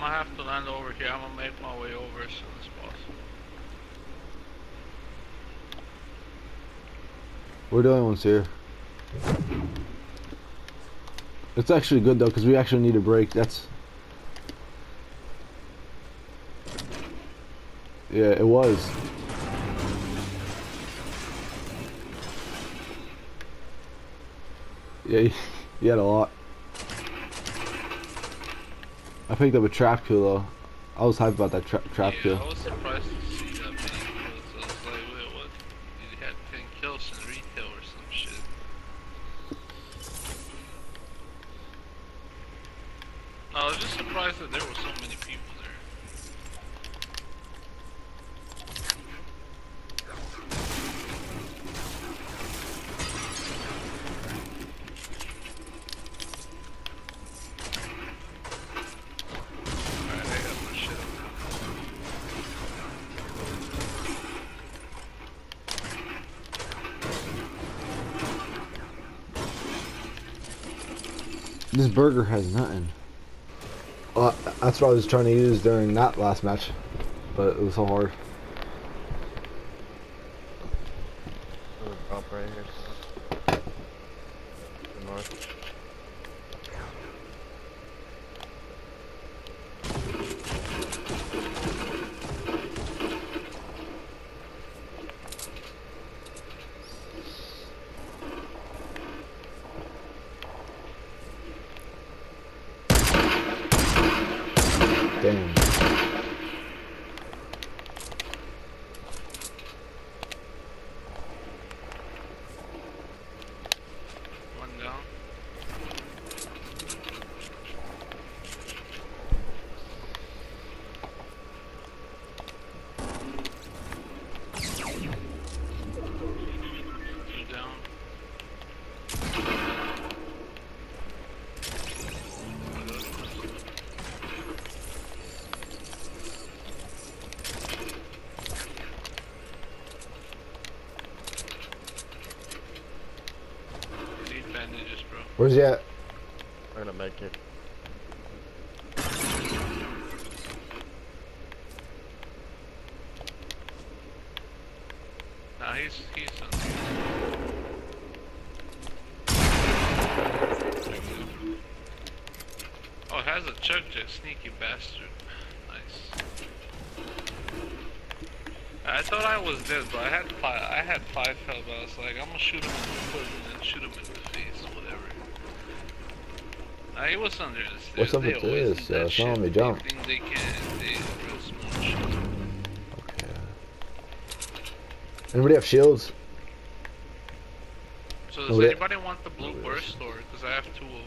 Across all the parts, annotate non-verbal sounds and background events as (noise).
I'm gonna have to land over here. I'm gonna make my way over as soon as possible. We're the only ones here. It's actually good though, because we actually need a break. That's. Yeah, it was. Yeah, (laughs) he had a lot. I picked up a trap kill though. I was hyped about that tra trap yeah, kill. I was surprised to see that many kills. I was like, wait, what? You had 10 kills in retail or some shit. I was just surprised that there were so many people there. Alright, I got my shit up. This burger has nothing. Well, that's what I was trying to use during that last match, but it was so hard. Right here the north. Damn. One down. Two down. Need bandages, bro. Where's he at? I'm gonna make it. Nah, he's he's on. Oh, it has a chug jug, sneaky bastard. Nice. I thought I was dead, but I had five. I had five health. But I was like, I'm gonna shoot him in the foot and then shoot him in the face, he was under the stairs. What's up They with this? Uh, shit. someone may They jump. they. They real smart shit. Okay. Anybody have shields? So does Oh, anybody want the blue burst or? Because I have two of them.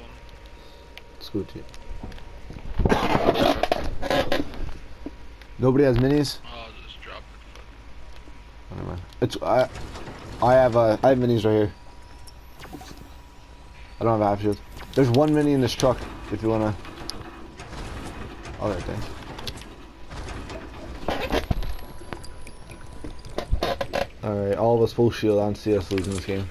Let's go to you. Nobody has minis? I'll just drop it. Oh, never mind. It's I. I have uh, I have minis right here. I don't have half shield. There's one mini in this truck. If you wanna. Oh, all right, thanks. All right, all of us full shield. I don't see us losing this game.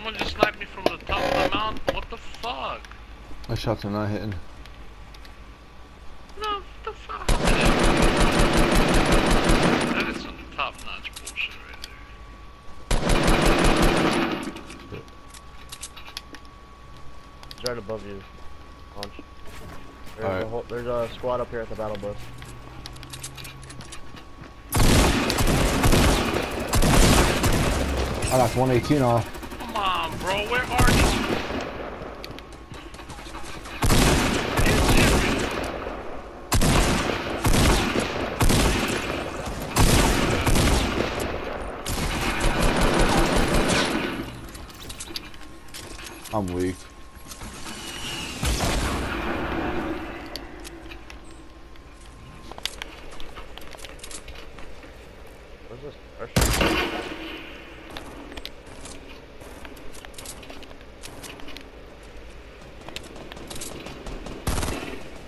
Someone just sniped me from the top of the mountain. What the fuck? My shots are not hitting. No, what the fuck? That is some top notch bullshit right there. It's right above you. Launch. There's, right. a whole, there's a squad up here at the battle bus. I got 118 off. Come on, bro. Where are you? I'm weak. What's this pressure?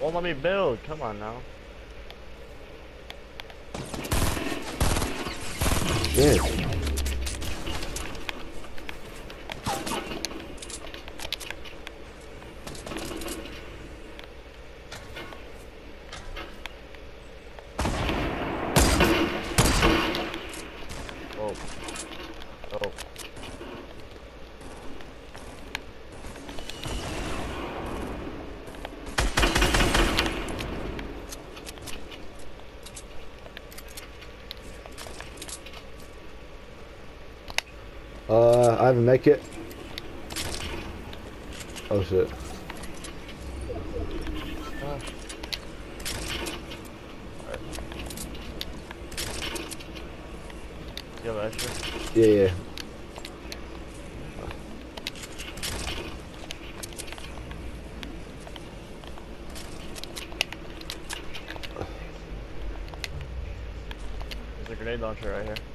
Won't let me build. Come on now. Shit. Oh. Oh. Haven't make it. Oh shit. Ah. Yeah, yeah. There's a grenade launcher right here.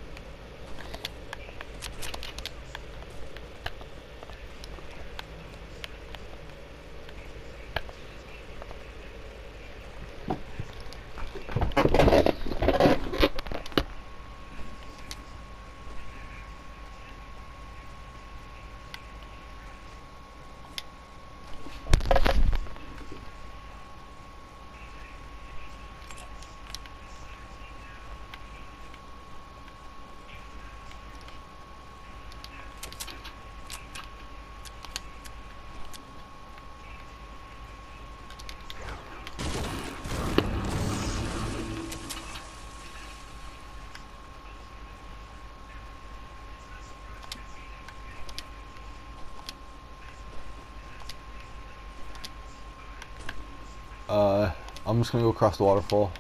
Uh, I'm just gonna go across the waterfall.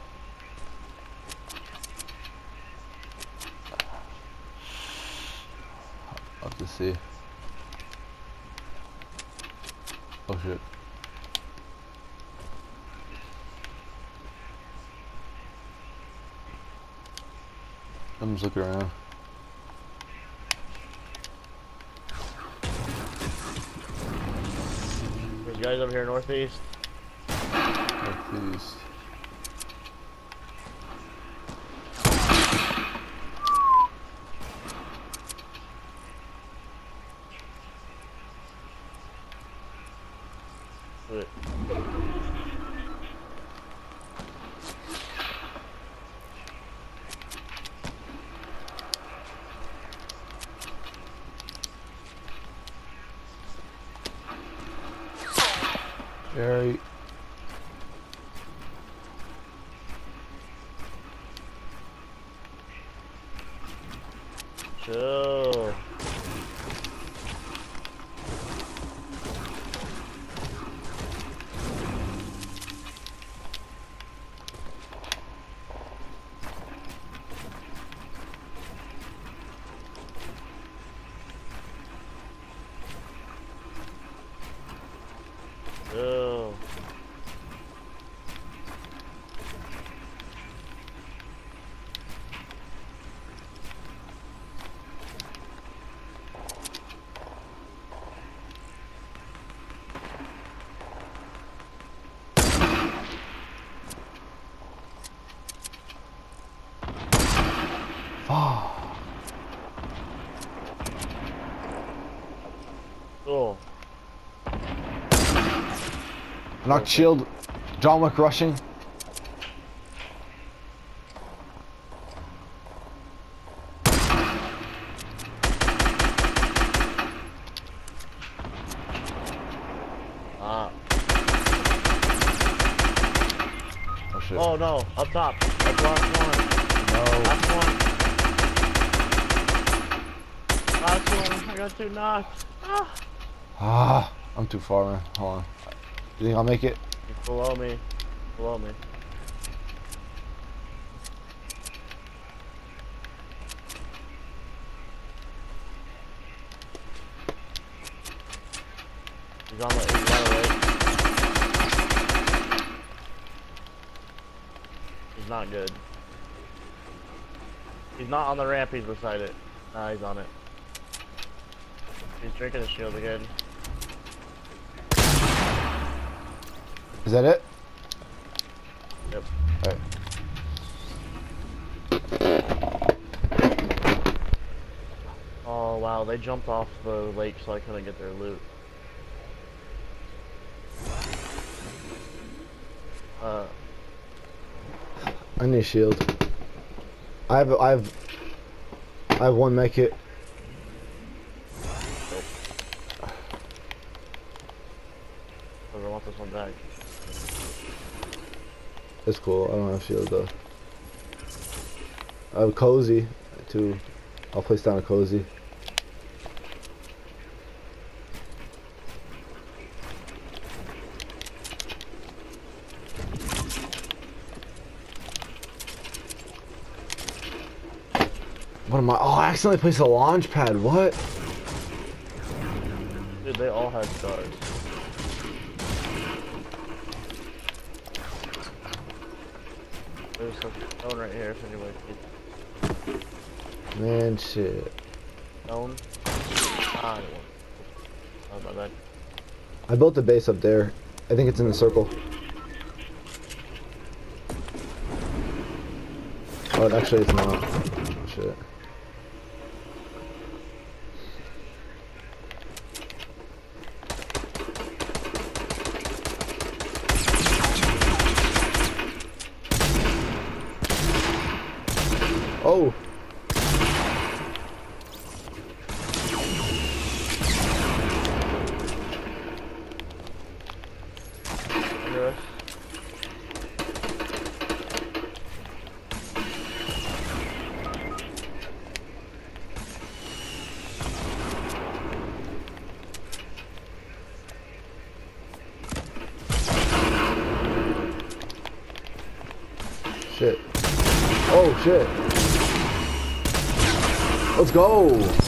Have to see. Oh shit. I'm just looking around. There's guys over here northeast. Wait. Very. Chill. Chill. Fuck. Cool. Knocked shield. John Wick rushing. Ah. Oh shit. Oh no, up top. That's last one. no. Last one. Last one. I got two knocked. Ah. Ah, I'm too far, man. Hold on. You think I'll make it? Below me. Below me. He's on the he's on the right. He's not good. He's not on the ramp, he's beside it. Nah, he's on it. He's drinking his shield again. Is that it? Yep. Alright. Oh wow, they jumped off the lake so I couldn't get their loot. Uh, I need a shield. I have, I have, I have one kit. because I want this one back. It's cool. I don't have shield though. I have cozy too. I'll place down a cozy. What am I? Oh, I accidentally placed a launch pad. What? Dude, they all had stars. There's stone right here if anybody needs Man, shit. stone. Ah, I don't want. Oh, my bad. I built a base up there. I think it's in the circle. Oh, actually, it's not. Shit. Oh. Shit. Oh, shit. Let's go.